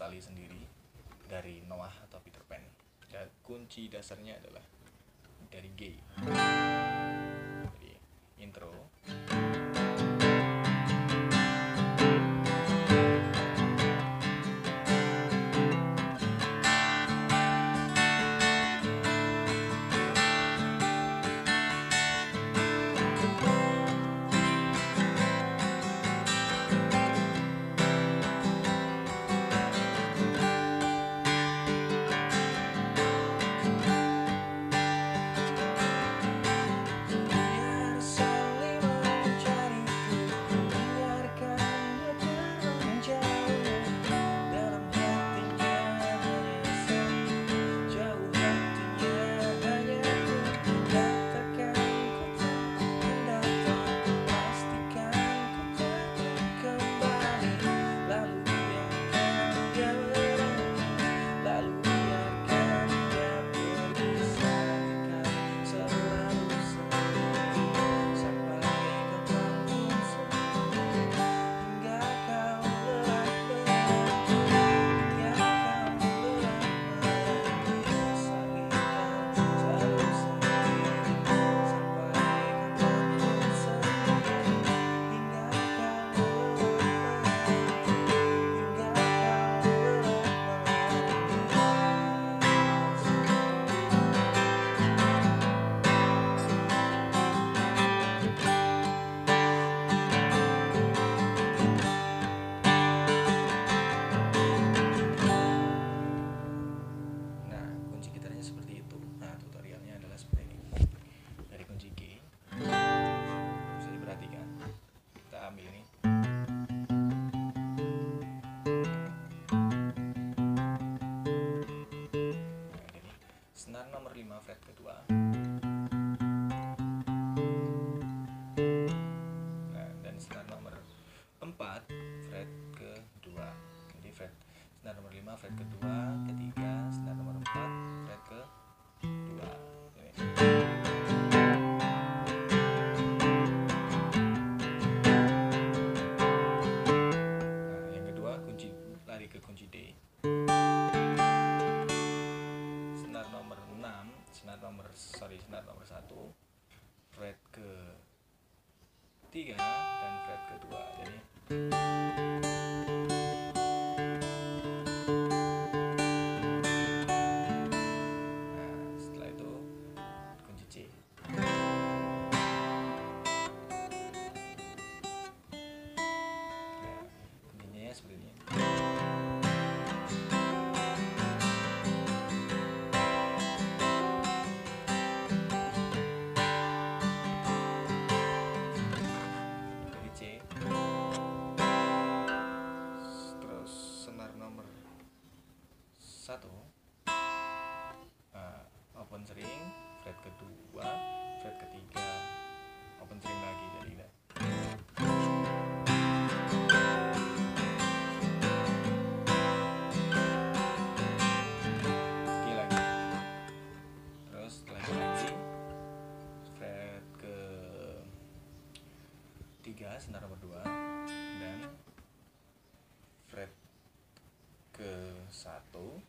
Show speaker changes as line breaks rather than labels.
Tali sendiri dari Noah atau Peter Pan. Dan kunci dasarnya adalah dari gay. 5 fret kedua, ketiga, senar nomor 4 fret ke dua. Nah, yang kedua kunci lari ke kunci D. Senar nomor 6, senar nomor sorry, senar nomor 1 fret ke tiga satu. Nah, open string fret kedua fret ketiga. Open string lagi jadi tidak tiga senar 2 dan fret ke satu.